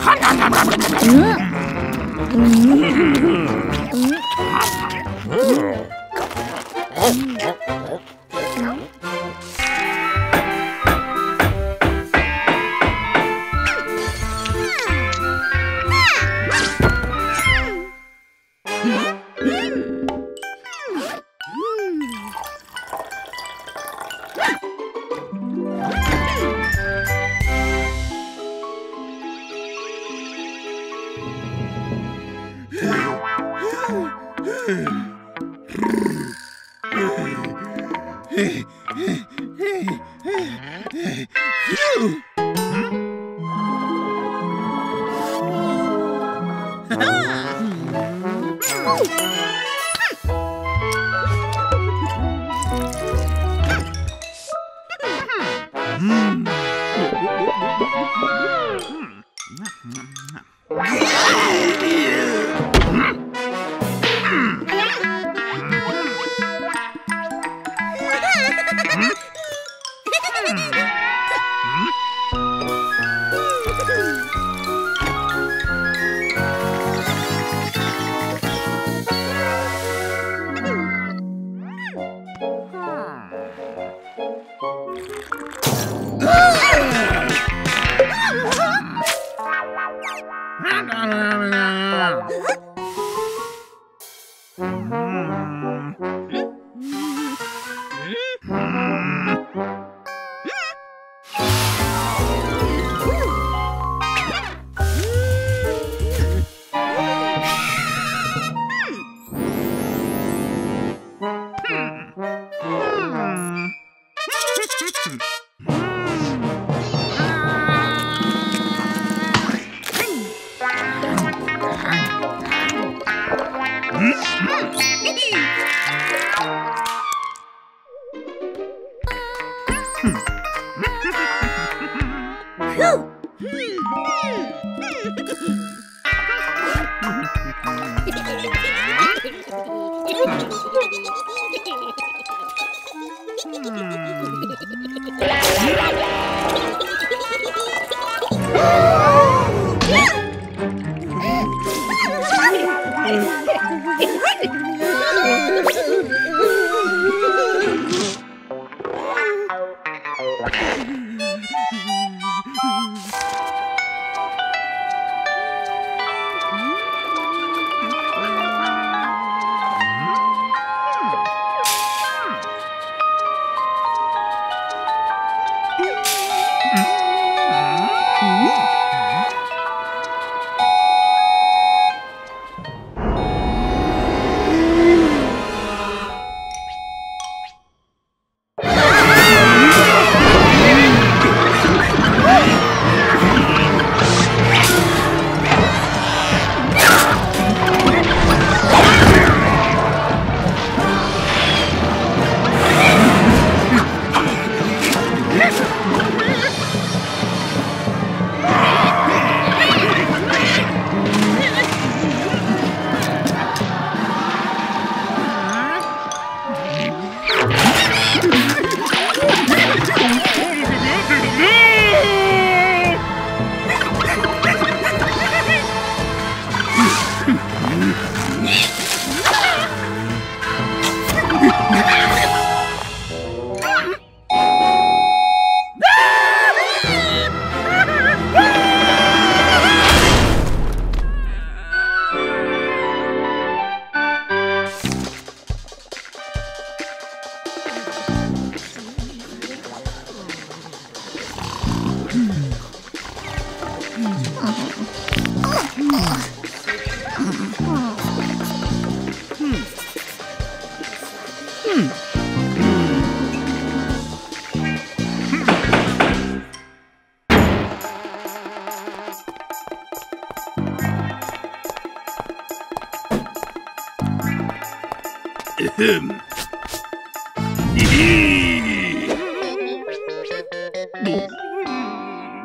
Mm. Mm. Mm. Hmm. Toot toot. we.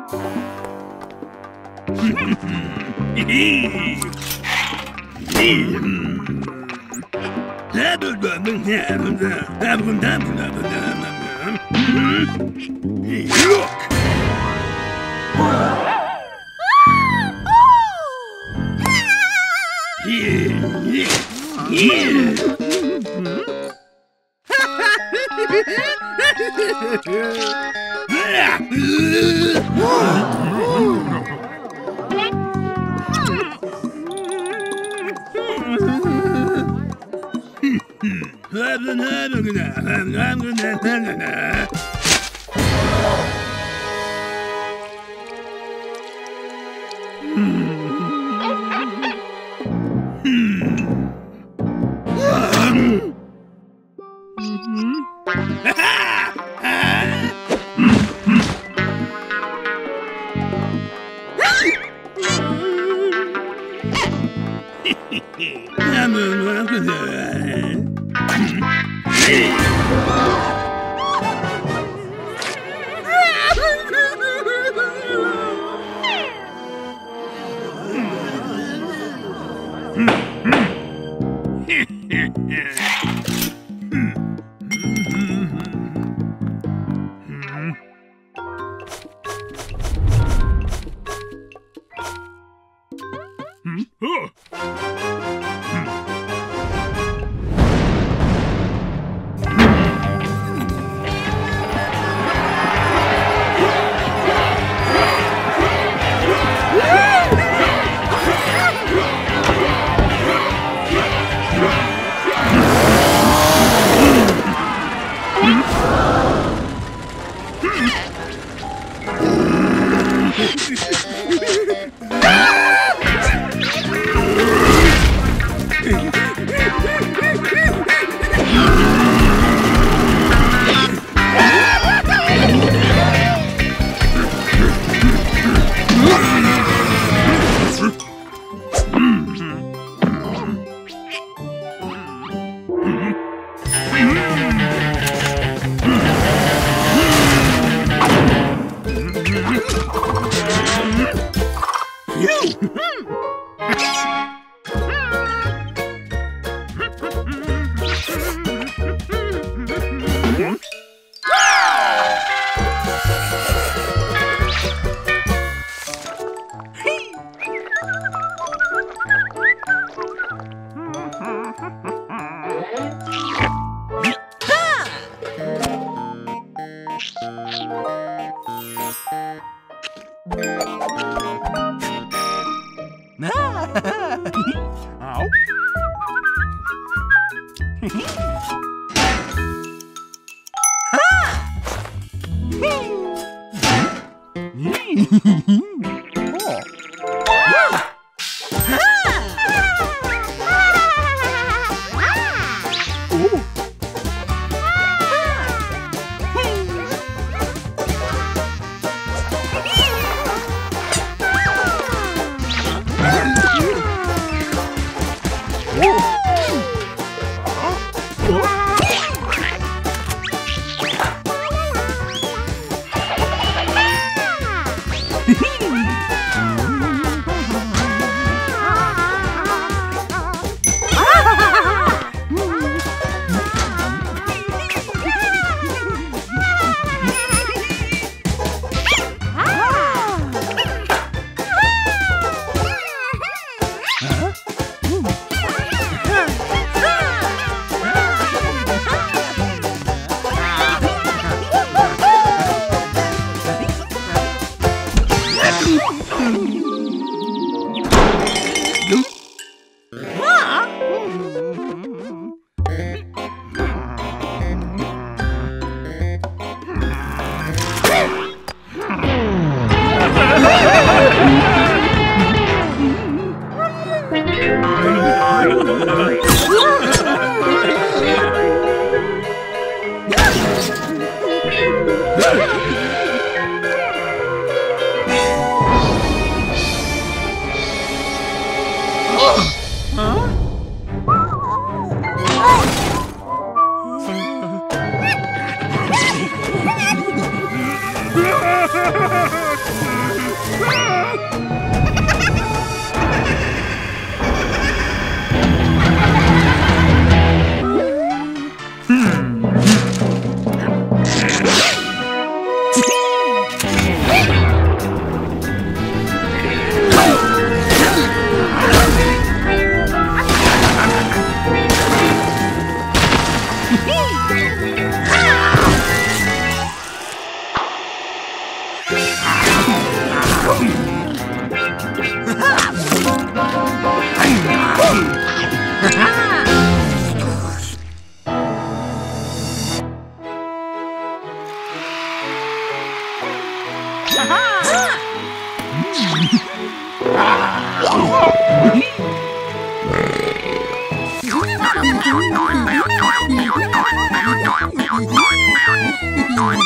Yeah! I'm gonna, I'm gonna, I'm gonna, I'm gonna. Ha ha ha! Bye.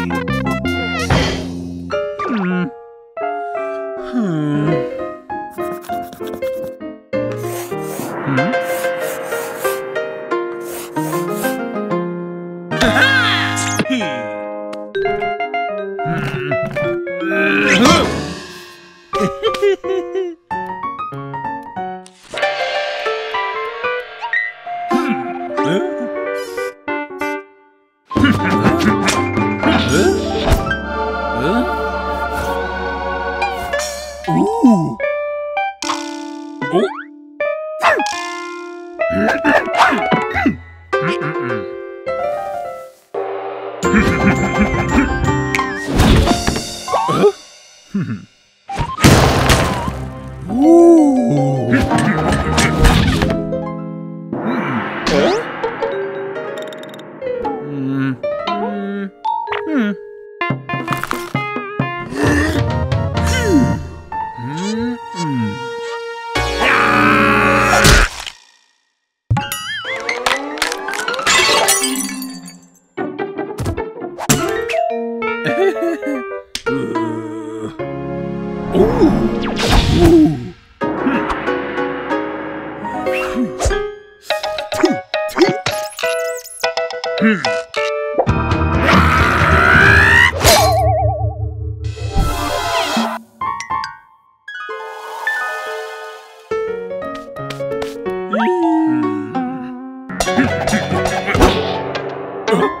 Oh!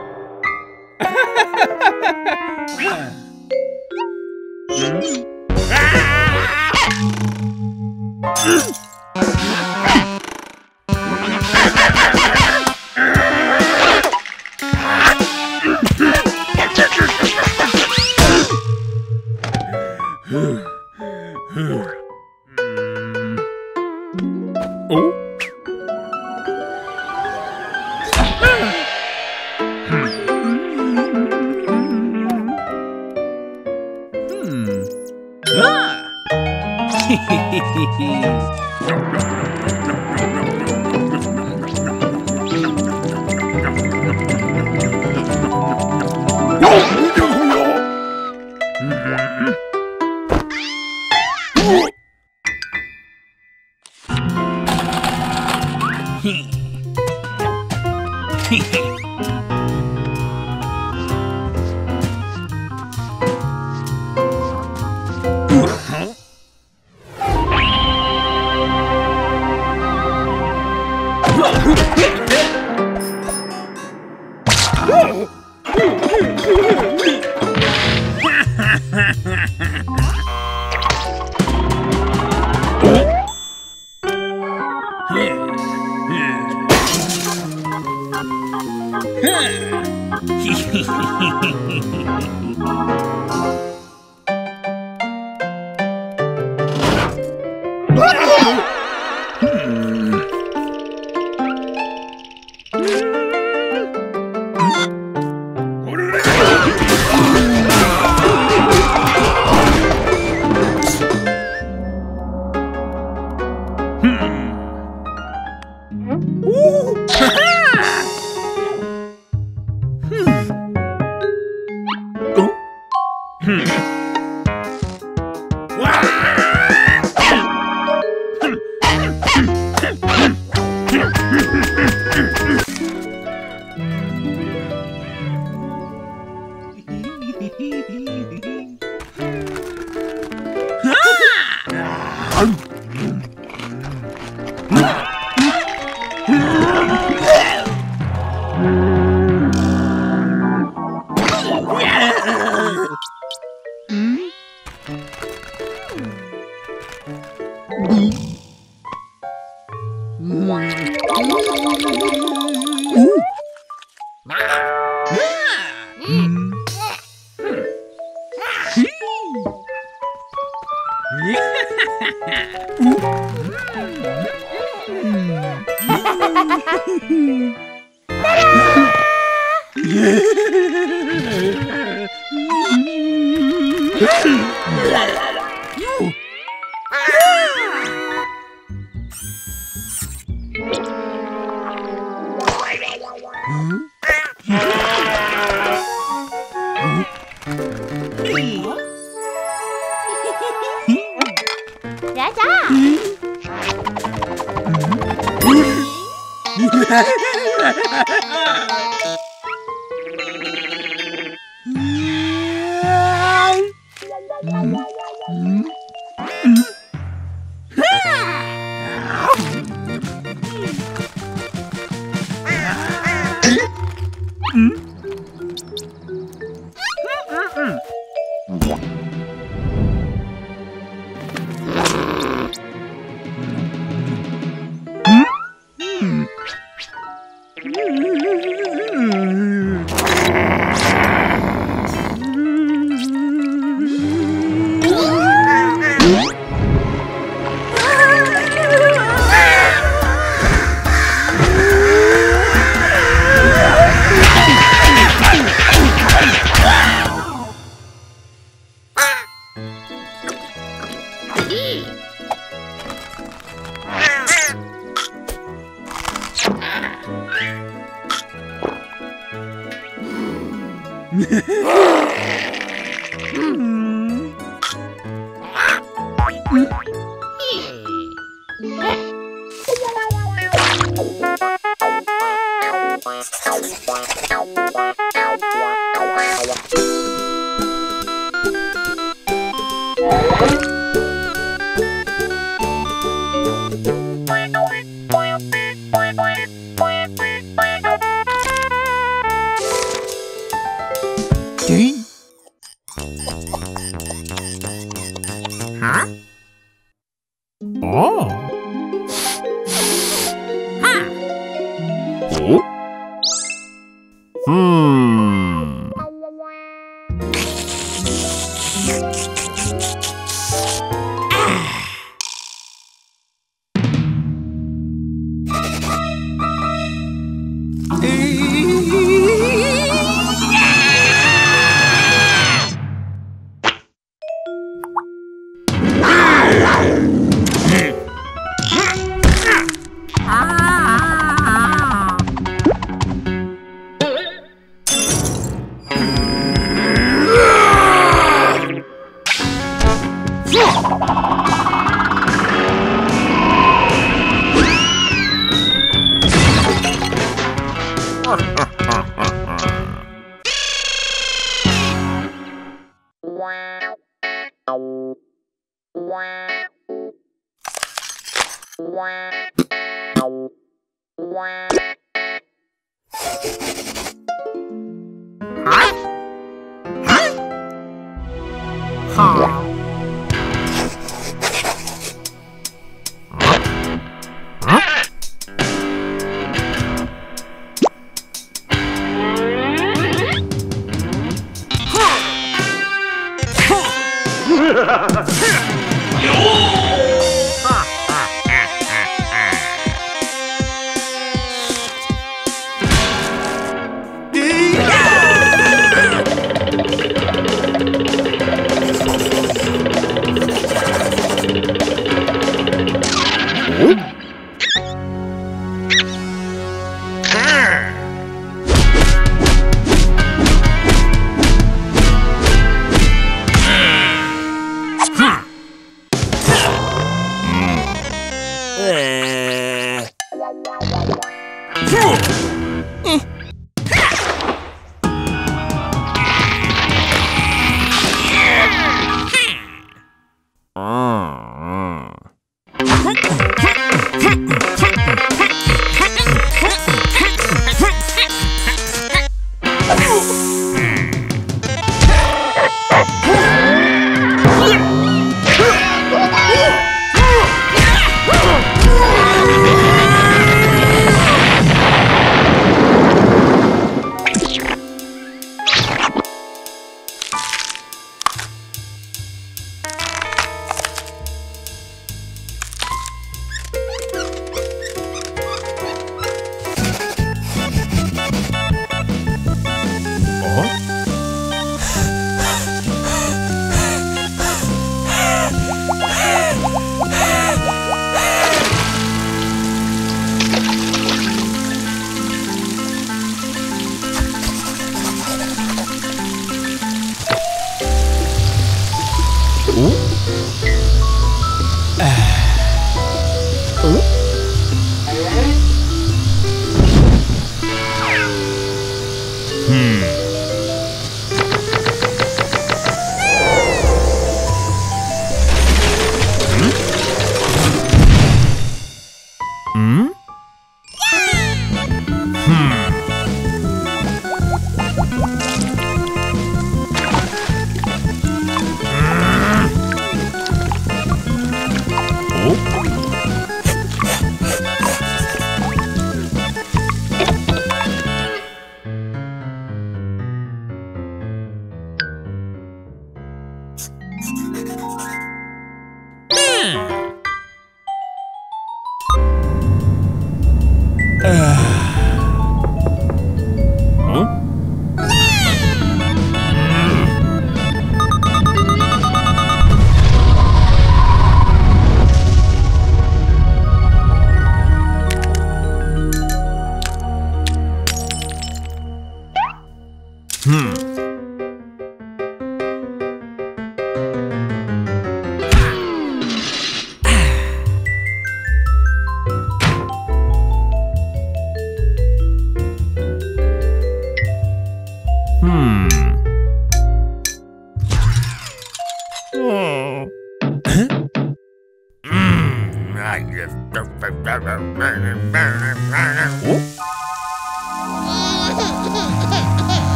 Hee. Yeah. Bye. Huh?